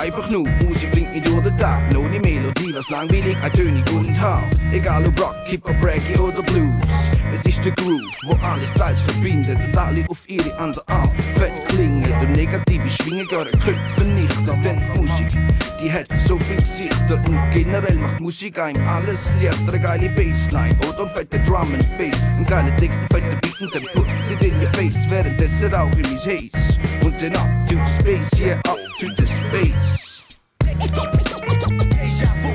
einfach nur, Musik bringt mich durch den Tag. Nur die Melodie, was langweilig, eintönig und hart. Egal ob Rock, Hip-Hop, Reggae oder Blues. Es ist der Groove, wo alle Styles verbindet und alle auf ihre andere Art fett klingen. Und negative Schwingen gehen Köpfe nicht an denn Musik, die hat so viel Gesichter und generell macht Musik einem alles leichter. Eine geile Bassline oder ein fetter Drum and Bass. Ein geiler Text, ein fetter Beat und dann put it in your face. Währenddessen rauche ich mein Haze. Und dann up to space, yeah, up to the space. Deja vu.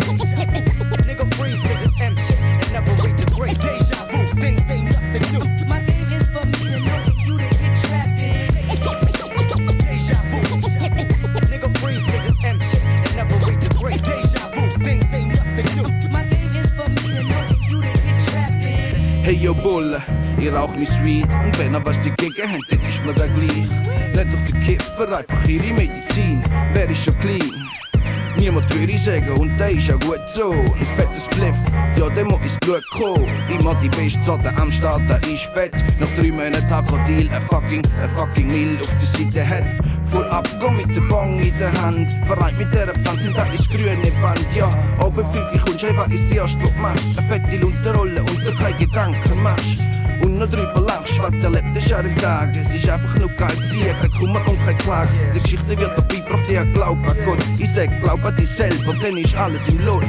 Nigga freeze cause it's MC and never read the grade. Deja vu. Things ain't nothing new. My thing is for me to know and you to get trapped in. Deja vu. Nigga freeze cause it's MC and never read the grade. Deja vu. Things ain't nothing new. My thing is for me to know and you to get trapped in. Hey yo Bulle, ich rauch mi Sweet. Und wenn er was dagegen hat, dann ist mir da gleich. Nicht doch der Kiffer, einfach ihre Medizin. Wer ist schon clean? Niemand würde sagen und der ist ja gut so. Ein fettes Bliff, ja der muss ins Blut kommen. Immer die beste Sorte am Start, der ist fett. Nach drei Monaten Krokodil, ein fucking, ein fucking Mill auf der Seite hat. Voll abgehen mit der Bong in der Hand. Vereint mit dieser Pflanze, das ist grüne Band Ja, oben Pfiffi kommst du einfach ins erste, was du machst. Eine fette Lunterrolle und du kein Gedanken machst noch drüber lachst, was erlebt hast an dem Tag. Es ist einfach nur geil sehen, kein Kummer und kein Klage. Die Geschichte wird dabei, braucht dir Glaub an Gott. Ich sag, glaub an dich selber, dann ist alles im Lot.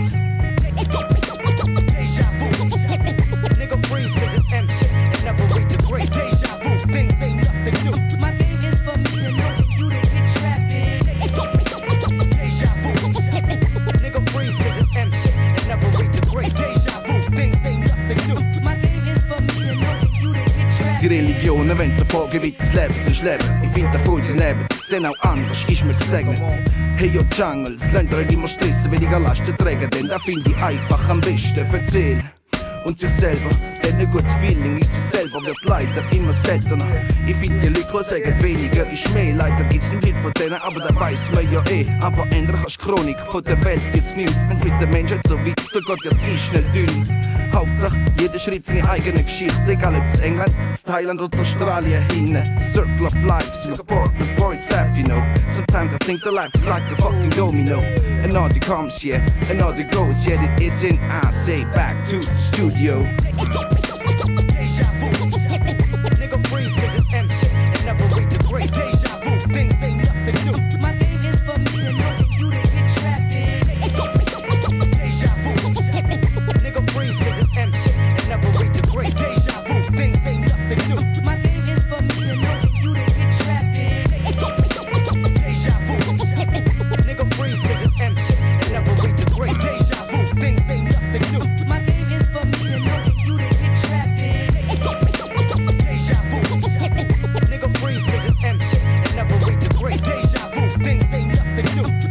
Die Religionen wollen davon wie das Leben sonst leben. Ich find da voll daneben, denn auch anders ist mir gesegnet. Hey yo Jungles, Länder die immer stressen, weniger Lasten tragen, denn da find ich einfach am besten. Erzähl und sich selber, denn ein gutes Feeling ist sich selber, wird leider immer seltener. Ich find die Leute sagen, weniger ist mehr. Leider gibt's nicht viel von denen, aber da weiß man ja eh. Aber ändern kannst die Chronik von der Welt jetzt nicht. Wenn's mit den Menschen so weitergeht, wird's eh schnell dünn. Schritt seine eigene Geschichte, egal ob es England, Thailand oder Australien hinne. Circle of life, is important for its half, you know. Sometimes I think the life is like a fucking domino. Another comes, yeah, another goes, yet it isn't. I say back to the studio. The new.